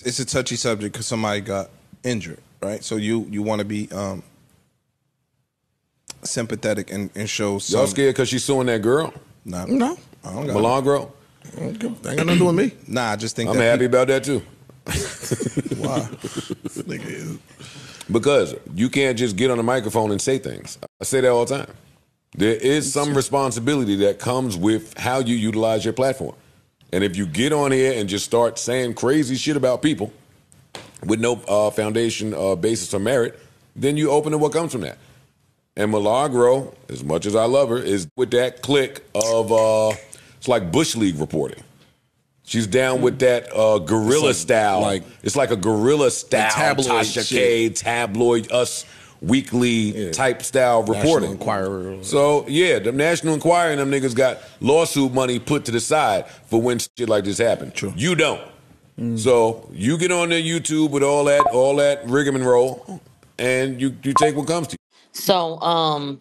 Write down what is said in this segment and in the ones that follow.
it's a touchy subject because somebody got injured, right? So you you want to be um, sympathetic and, and show some. Y'all scared because she's suing that girl? Nah, No. I don't got Milagro? Ain't got nothing to do with me. Nah, I just think I'm that happy about that too. Why? Nigga is- Because you can't just get on the microphone and say things. I say that all the time. There is some responsibility that comes with how you utilize your platform. And if you get on here and just start saying crazy shit about people with no uh, foundation, uh, basis, or merit, then you open to what comes from that. And Milagro, as much as I love her, is with that click of uh, it's like Bush League reporting. She's down with that uh, guerrilla like- style. like- it's like a guerrilla style, tabloid Tasha shit. K, tabloid, us weekly type style reporting. Enquirer. So yeah, the National Enquirer and them niggas got lawsuit money put to the side for when shit like this happened. True. You don't. So you get on their YouTube with all that, all that rigmarole, and you you take what comes to you. So, um,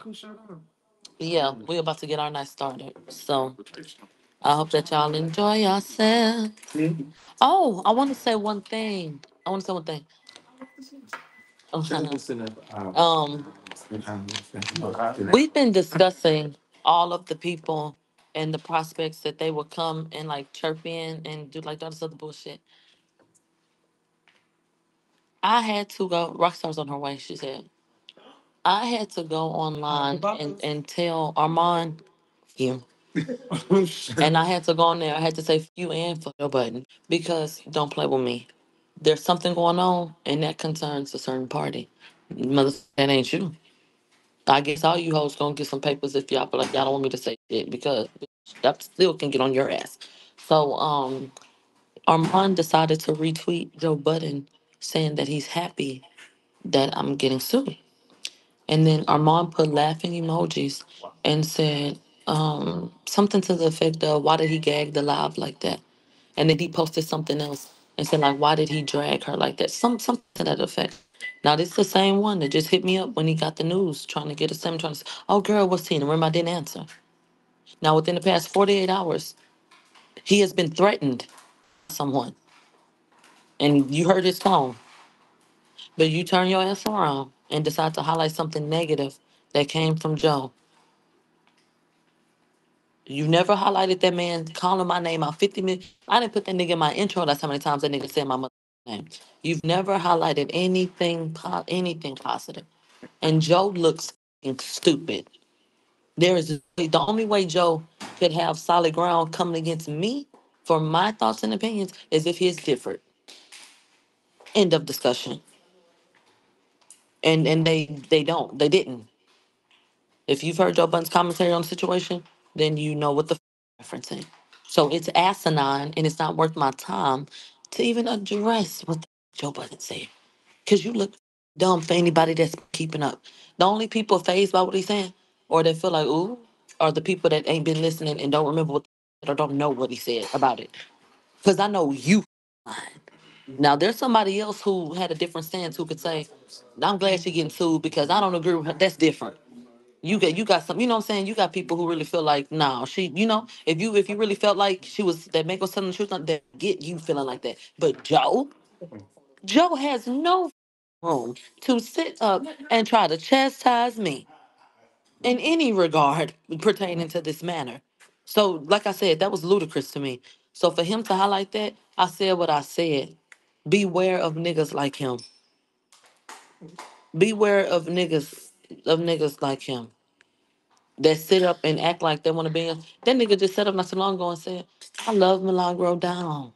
yeah, we're about to get our night started. So, I hope that y'all enjoy yourself. Oh, I want to say one thing. I want to say one thing. Um, we've been discussing all of the people and the prospects that they will come and like chirp in and do like all this other bullshit. I had to go. Rockstar's on her way. She said I had to go online and and tell Armon you. And I had to go on there. I had to say you and for your button because don't play with me. There's something going on, and that concerns a certain party. Mother, that ain't you. I guess all you hoes gonna get some papers if y'all feel like y'all don't want me to say shit because that still can get on your ass. So um, Armon decided to retweet Joe Budden saying that he's happy that I'm getting sued. And then Armon put laughing emojis and said um, something to the effect of, why did he gag the live like that? And then he posted something else and said, like, why did he drag her like that? Some something to that effect. Now this is the same one that just hit me up when he got the news, trying to get a sim, trying to say, oh girl, what's Tina? Remember I didn't answer. Now within the past 48 hours, he has been threatened by someone. And you heard his tone. But you turn your ass around and decide to highlight something negative that came from Joe You never highlighted that man calling my name out 50 minutes. I didn't put that nigga in my intro. That's how many times that nigga said my mother name. You've never highlighted anything po- anything positive. And Joe looks stupid. There is the only way Joe could have solid ground coming against me for my thoughts and opinions is if he's different. End of discussion. And and they they don't. They didn't. If you've heard Joe Budden's commentary on the situation, then you know what the f- referencing. So it's asinine and it's not worth my time to even address what the f- Joe Budden said. Because you look dumb for anybody that's keeping up. The only people phased by what he's saying or that feel like, ooh, are the people that ain't been listening and don't remember what the or don't know what he said about it. Because I know you lying. Now there's somebody else who had a different stance who could say, I'm glad she getting sued because I don't agree with her. That's different you got you got some you know what I'm saying? You got people who really feel like nah she you know if you if you really felt like she was that make was telling the truth that get you feeling like that. But Joe Joe has no room to sit up and try to chastise me in any regard pertaining to this matter so like I said that was ludicrous to me. So for him to highlight that I said what I said. Beware of niggas like him. Beware of niggas of niggas like him that sit up and act like they want to be in. That nigga just set up not too long ago and said, I love Milagro down.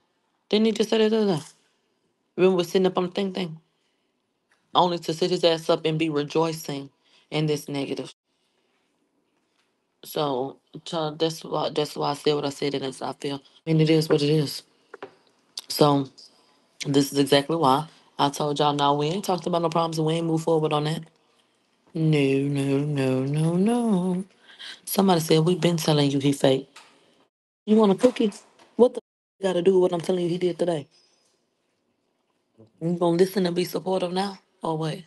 Didn't he just say that? the other day? Remember sitting up on the thing thing? Only to sit his ass up and be rejoicing in this negative. So, so that's why that's why I said what I said and that's how I feel. And it is what it is. So this is exactly why I told y'all now we ain't talked about no problems and we ain't move forward on that. No, no, no, no, no. Somebody said we've been telling you he fake. You want a cookie? What the got to do with what I'm telling you he did today? You gonna listen and be supportive now, or what?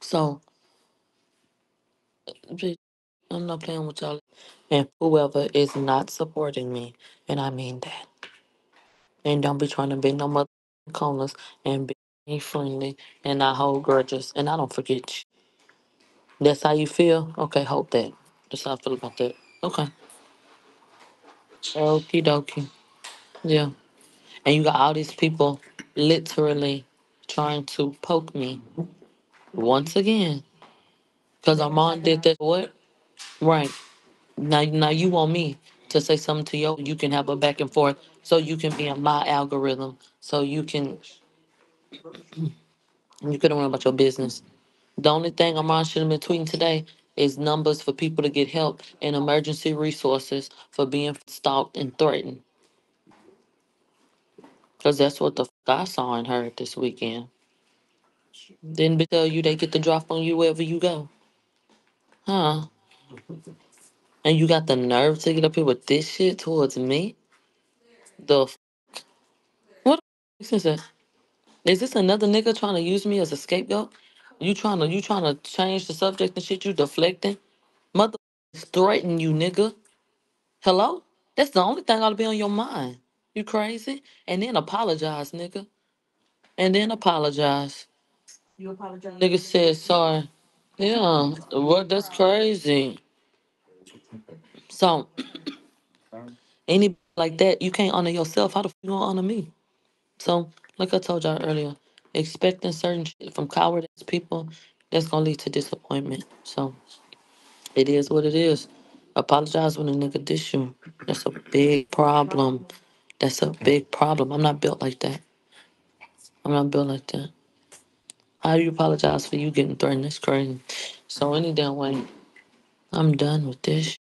So, uh, bitch, I'm not playing with y'all. And whoever is not supporting me, and I mean that. And don't be trying to be no mother corners and be friendly and not hold grudges. And I don't forget you. That's how you feel? Okay, hold that. That's how I feel about that. Okay. Okie dokie. Yeah. And you got all these people literally trying to poke me once again. Because Armon did that. What? Right. Now, now you want me to say something to you. You can have a back and forth so you can be in my algorithm. So you can you can run about your business. The only thing Armon should have been tweeting today is numbers for people to get help and emergency resources for being stalked and threatened. Because that's what the f- I saw and heard this weekend. Didn't tell you they get the drop on you wherever you go? Huh? And you got the nerve to get up here with this shit towards me? The f- what the f- is this? Is this another nigga trying to use me as a scapegoat? You trying to you trying to change the subject and shit? You deflecting? Mother threaten you, nigga. Hello? That's the only thing ought to be on your mind. You crazy? And then apologize, nigga. And then apologize. You apologize. Nigga said sorry. Yeah, what? That's crazy. So any like that, you can't honor yourself. How the f- you gonna honor me? So, like I told y'all earlier, expecting certain shit from cowardice people, that's gonna lead to disappointment. So it is what it is. Apologize when a nigga diss you. That's a big problem. That's a big problem. I'm not built like that. I'm not built like that. How do you apologize for you getting threatened? That's crazy. So any damn way, I'm done with this.